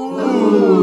Ooh.